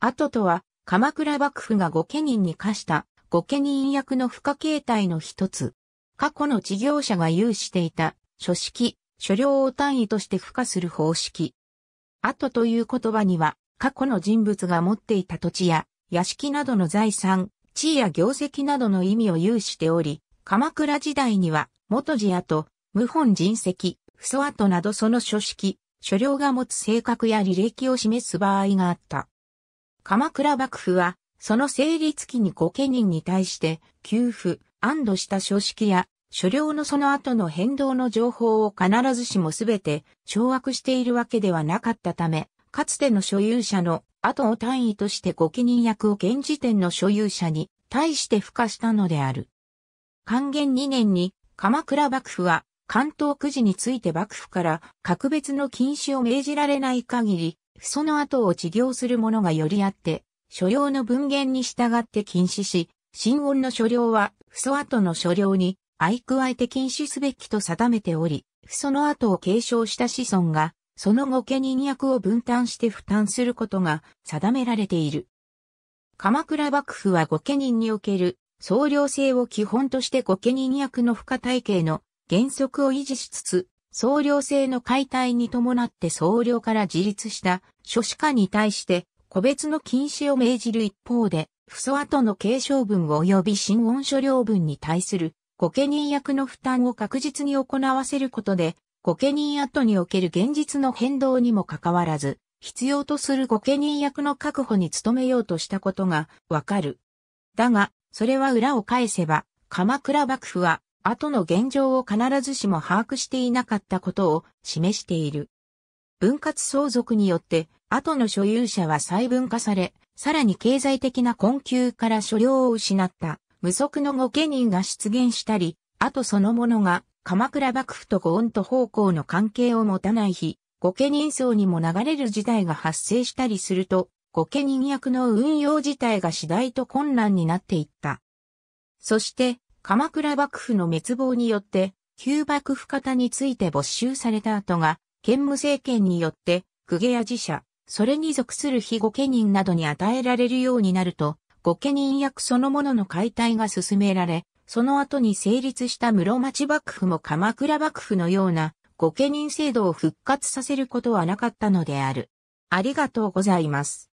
後とは、鎌倉幕府が御家人に課した御家人役の付加形態の一つ。過去の事業者が有していた書式、所領を単位として付加する方式。後という言葉には、過去の人物が持っていた土地や屋敷などの財産、地位や業績などの意味を有しており、鎌倉時代には元地跡、謀本人籍、不祖跡などその書式、所領が持つ性格や履歴を示す場合があった。鎌倉幕府は、その成立期に御家人に対して、給付、安堵した書式や、所領のその後の変動の情報を必ずしもすべて掌握しているわけではなかったため、かつての所有者の後を単位として御家人役を現時点の所有者に対して付加したのである。還元2年に鎌倉幕府は関東区事について幕府から格別の禁止を命じられない限り、その後を治業する者がよりあって、所領の文言に従って禁止し、新音の所領は、父祖後の所領に相加えて禁止すべきと定めており、その後を継承した子孫が、その御家人役を分担して負担することが定められている。鎌倉幕府は御家人における総領制を基本として御家人役の付加体系の原則を維持しつつ、総領制の解体に伴って総領から自立した諸子家に対して個別の禁止を命じる一方で、不祖後の継承分及び新音所領分に対する御家人役の負担を確実に行わせることで、御家人後における現実の変動にもかかわらず、必要とする御家人役の確保に努めようとしたことがわかる。だが、それは裏を返せば、鎌倉幕府は後の現状を必ずしも把握していなかったことを示している。分割相続によって後の所有者は細分化され、さらに経済的な困窮から所領を失った無足の御家人が出現したり、後そのものが鎌倉幕府と御恩と方向の関係を持たない日、御家人層にも流れる事態が発生したりすると、御家人役の運用自体が次第と困難になっていった。そして、鎌倉幕府の滅亡によって、旧幕府方について没収された後が、兼務政権によって、公家や自社、それに属する非御家人などに与えられるようになると、御家人役そのものの解体が進められ、その後に成立した室町幕府も鎌倉幕府のような御家人制度を復活させることはなかったのである。ありがとうございます。